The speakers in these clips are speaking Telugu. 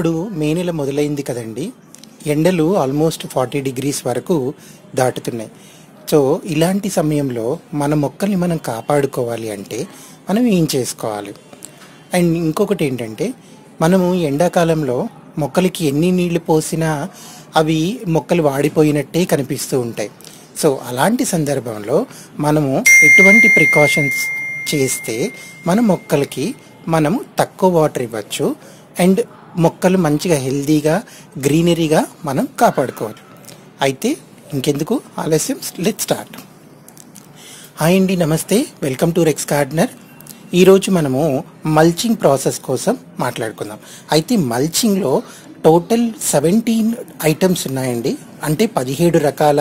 ఇప్పుడు మే నెల మొదలైంది కదండి. ఎండలు ఆల్మోస్ట్ ఫార్టీ డిగ్రీస్ వరకు దాటుతున్నాయి. సో ఇలాంటి సమయంలో మన మొక్కల్ని మనం కాపాడుకోవాలి అంటే మనం ఏం చేసుకోవాలి? అండ్ ఇంకొకటి ఏంటంటే మనము ఎండాకాలంలో మొక్కలకి ఎన్ని నీళ్ళు పోసినా అవి మొక్కలు వాడిపోయినట్టే కనిపిస్తూ ఉంటాయి. సో అలాంటి సందర్భంలో మనము ఎటువంటి ప్రికాషన్స్ చేస్తే మన మొక్కలకి మనము తక్కువ వాటర్ ఇవ్వచ్చు. అండ్ మొక్కలు మంచిగా హెల్దీగా గ్రీనరీగా మనం కాపాడుకోవాలి. అయితే ఇంకెందుకు ఆలస్యం? లెట్ స్టార్ట్ హాయ్ అండి నమస్తే. వెల్కమ్ టు రెక్స్ గార్డనర్ ఈరోజు మనము మల్చింగ్ ప్రాసెస్ కోసం మాట్లాడుకుందాం. అయితే మల్చింగ్లో టోటల్ సెవెంటీన్ ఐటమ్స్ ఉన్నాయండి. అంటే పదిహేడు రకాల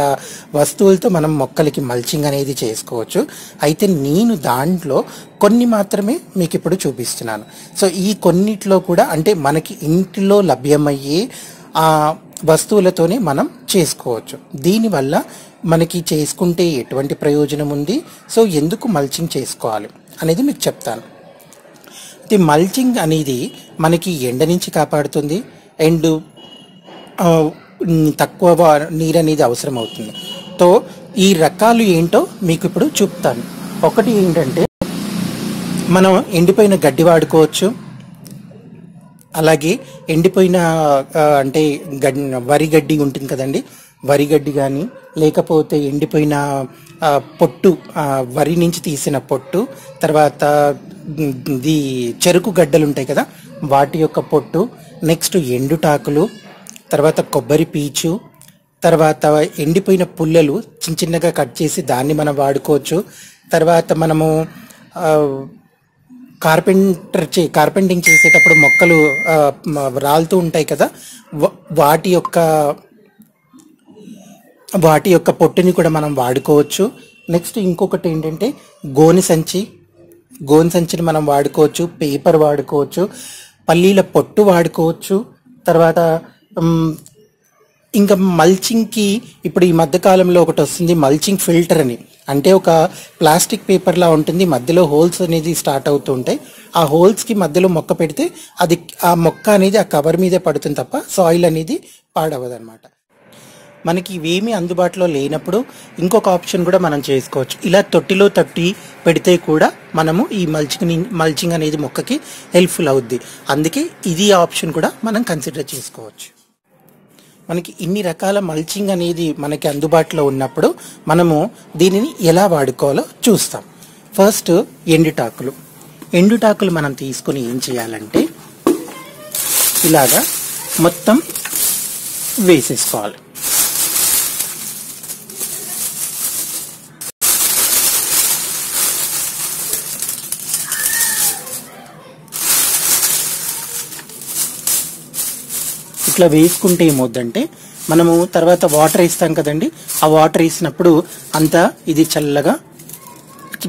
వస్తువులతో మనం మొక్కలకి మల్చింగ్ అనేది చేసుకోవచ్చు. అయితే నేను దాంట్లో కొన్ని మాత్రమే మీకు ఇప్పుడు చూపిస్తున్నాను. సో ఈ కొన్నిట్లో కూడా అంటే మనకి ఇంటిలో లభ్యమయ్యే ఆ వస్తువులతోనే మనం చేసుకోవచ్చు. దీనివల్ల మనకి చేసుకుంటే ఎటువంటి ప్రయోజనం ఉంది? సో ఎందుకు మల్చింగ్ చేసుకోవాలి అనేది మీకు చెప్తాను. అయితే మల్చింగ్ అనేది మనకి ఎండ నుంచి కాపాడుతుంది. అండ్ తక్కువ నీరు అనేది అవసరం అవుతుంది సో ఈ రకాలు ఏంటో మీకు ఇప్పుడు చూపుతాను. ఒకటి ఏంటంటే మనం ఎండిపోయిన గడ్డి వాడుకోవచ్చు. అలాగే ఎండిపోయిన అంటే గడ్ వరి గడ్డి ఉంటుంది కదండి. వరి గడ్డి కానీ లేకపోతే ఎండిపోయిన పొట్టు వరి నుంచి తీసిన పొట్టు తర్వాత ది చెరుకు గడ్డలు ఉంటాయి కదా వాటి యొక్క పొట్టు నెక్స్ట్ ఎండుటాకులు తర్వాత కొబ్బరి పీచు తర్వాత ఎండిపోయిన పుల్లలు చిన్న చిన్నగా కట్ చేసి దాన్ని మనం వాడుకోవచ్చు. తర్వాత మనము కార్పెంటర్ చే కార్పెంటింగ్ చేసేటప్పుడు మొక్కలు రాలుతూ ఉంటాయి కదా వా- వాటి యొక్క వాటి యొక్క పొట్టుని కూడా మనం వాడుకోవచ్చు. నెక్స్ట్ ఇంకొకటి ఏంటంటే గోని సంచి. గోని సంచిని మనం వాడుకోవచ్చు పేపర్ వాడుకోవచ్చు. పల్లీల పొట్టు వాడుకోవచ్చు. తర్వాత ఇంకా మల్చింగ్కి ఇప్పుడు ఈ మధ్యకాలంలో ఒకటి వస్తుంది మల్చింగ్ ఫిల్టర్ అని. అంటే ఒక ప్లాస్టిక్ పేపర్లా ఉంటుంది. మధ్యలో హోల్స్ అనేది స్టార్ట్ అవుతూ ఉంటాయి. ఆ హోల్స్కి మధ్యలో మొక్క పెడితే అది ఆ మొక్క అనేది ఆ కవర్ మీదే పడుతుంది తప్ప సాయిల్ అనేది పాడవదు అనమాట మనకి ఇవేమీ అందుబాటులో లేనప్పుడు ఇంకొక ఆప్షన్ కూడా మనం చేసుకోవచ్చు. ఇలా తొట్టిలో తట్టి పెడితే కూడా మనము ఈ మల్చింగ్ మల్చింగ్ అనేది మొక్కకి హెల్ప్ఫుల్ అవుద్ది. అందుకే ఇది ఆప్షన్ కూడా మనం కన్సిడర్ చేసుకోవచ్చు. మనకి ఇన్ని రకాల మల్చింగ్ అనేది మనకి అందుబాటులో ఉన్నప్పుడు మనము దీనిని ఎలా వాడుకోవాలో చూస్తాం. ఫస్ట్ ఎండుటాకులు. ఎండుటాకులు మనం తీసుకొని ఏం చేయాలంటే ఇలాగా మొత్తం వేసేసుకోవాలి. ఇట్లా వేసుకుంటే ఏమవుద్దంటే మనము తర్వాత వాటర్ వేస్తాం కదండి ఆ వాటర్ వేసినప్పుడు అంతా ఇది చల్లగా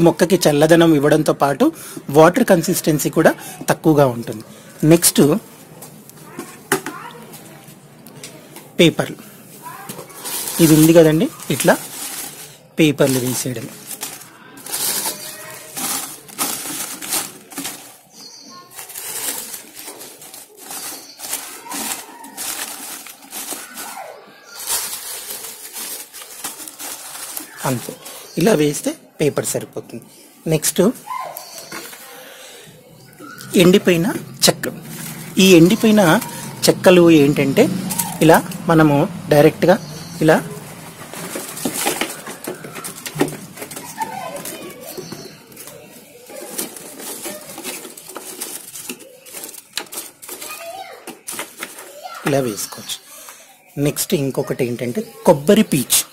మొక్కకి చల్లదనం ఇవ్వడంతో పాటు వాటర్ కన్సిస్టెన్సీ కూడా తక్కువగా ఉంటుంది. నెక్స్ట్ పేపర్లు ఇది ఉంది కదండి ఇట్లా పేపర్లు వేసేయడం అంతే. ఇలా వేస్తే పేపర్ సరిపోతుంది. నెక్స్ట్ ఎండిపోయిన చెక్క ఈ ఎండిపోయిన చెక్కలు ఏంటంటే ఇలా మనము డైరెక్ట్గా ఇలా ఇలా వేసుకోవచ్చు. నెక్స్ట్ ఇంకొకటి ఏంటంటే కొబ్బరి పీచు.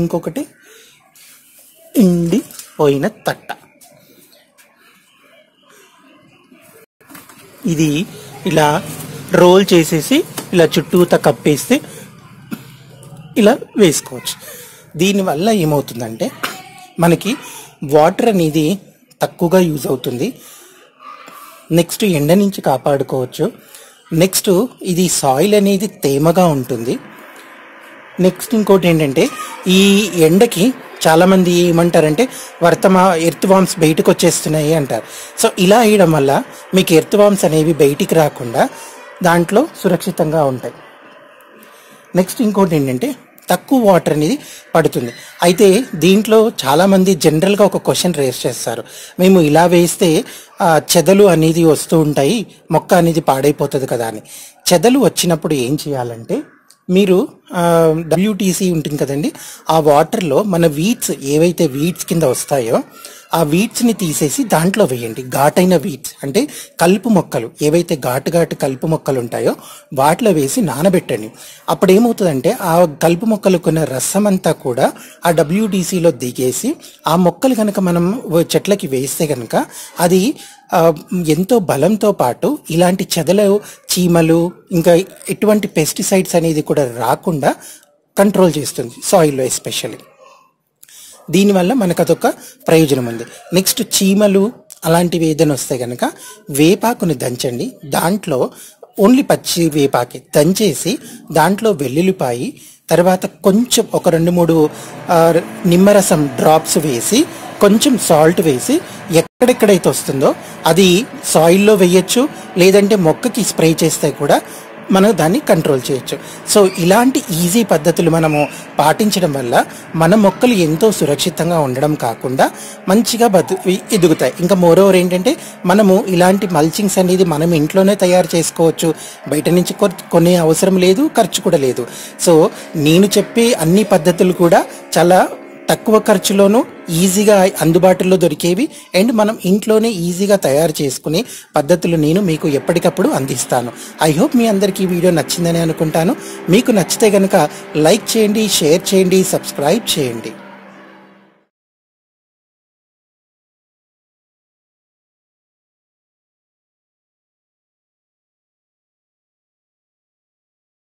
ఇంకొకటి ఎండిపోయిన తట్ట. ఇది ఇలా రోల్ చేసేసి ఇలా చుట్టూత కప్పేస్తే ఇలా వేసుకోవచ్చు. దీనివల్ల ఏమవుతుందంటే మనకి వాటర్ అనేది తక్కువగా యూజ్ అవుతుంది. నెక్స్ట్ ఎండ నుంచి కాపాడుకోవచ్చు. నెక్స్ట్ ఇది సాయిల్ అనేది తేమగా ఉంటుంది. నెక్స్ట్ ఇంకోటి ఏంటంటే ఈ ఎండకి చాలామంది ఏమంటారంటే వర్తమా ఎర్త్ వామ్స్ బయటకు వచ్చేస్తున్నాయి అంటారు. సో ఇలా వేయడం వల్ల మీకు ఎర్త్ వామ్స్ అనేవి బయటికి రాకుండా దాంట్లో సురక్షితంగా ఉంటాయి. నెక్స్ట్ ఇంకోటి ఏంటంటే తక్కువ వాటర్ అనేది పడుతుంది. అయితే దీంట్లో చాలామంది జనరల్గా ఒక క్వశ్చన్ రేస్ చేస్తారు. మేము ఇలా వేస్తే చెదలు అనేది వస్తూ ఉంటాయి మొక్క అనేది పాడైపోతుంది కదా అని. చెదలు వచ్చినప్పుడు ఏం చేయాలంటే మీరు డబ్ల్యూటీసీ ఉంటుంది కదండి. ఆ వాటర్లో మన వీడ్స్ ఏవైతే వీడ్స్ కింద వస్తాయో ఆ వీడ్స్ని తీసేసి దాంట్లో వేయండి. ఘాటైన వీడ్స్ అంటే కలుపు మొక్కలు ఏవైతే ఘాటు ఘాటు కలుపు మొక్కలు ఉంటాయో వాటిలో వేసి నానబెట్టండి. అప్పుడు ఏమవుతుందంటే ఆ కలుపు మొక్కలకున్న రసం అంతా కూడా ఆ డబ్ల్యూటీసీలో దిగేసి ఆ మొక్కలు కనుక మనం చెట్లకి వేస్తే కనుక అది ఎంతో బలంతో పాటు ఇలాంటి చెదలు చీమలు ఇంకా ఎటువంటి పెస్టిసైడ్స్ అనేది కూడా రాకుండా కంట్రోల్ చేస్తుంది సాయిల్లో ఎస్పెషల్లీ. దీనివల్ల మనకు అదొక ప్రయోజనం ఉంది నెక్స్ట్ చీమలు అలాంటివి ఏదైనా వస్తే కనుక వేపాకుని దంచండి. దాంట్లో ఓన్లీ పచ్చి వేపాకి దంచేసి దాంట్లో వెల్లుల్లిపాయి తర్వాత కొంచెం ఒక రెండు మూడు నిమ్మరసం డ్రాప్స్ వేసి కొంచెం సాల్ట్ వేసి ఎక్కడెక్కడైతే వస్తుందో అది సాయిల్లో వేయచ్చు లేదంటే మొక్కకి స్ప్రే చేస్తే కూడా మనం దాన్ని కంట్రోల్ చేయొచ్చు. సో ఇలాంటి ఈజీ పద్ధతులు మనము పాటించడం వల్ల మన మొక్కలు ఎంతో సురక్షితంగా ఉండడం కాకుండా మంచిగా బతు ఎదుగుతాయి. ఇంకా మోరోవర్ ఏంటంటే మనము ఇలాంటి మల్చింగ్స్ అనేది మనం ఇంట్లోనే తయారు చేసుకోవచ్చు. బయట నుంచి కొ- కొనే అవసరం లేదు ఖర్చు కూడా లేదు. సో నేను చెప్పే అన్ని పద్ధతులు కూడా చాలా తక్కువ ఖర్చులోనూ ఈజీగా అందుబాటులో దొరికేవి. అండ్ మనం ఇంట్లోనే ఈజీగా తయారు చేసుకునే పద్ధతులు నేను మీకు ఎప్పటికప్పుడు అందిస్తాను. ఐ హోప్ మీ అందరికీ ఈ వీడియో నచ్చిందని అనుకుంటాను. మీకు నచ్చితే కనుక లైక్ చేయండి షేర్ చేయండి సబ్స్క్రైబ్ చేయండి.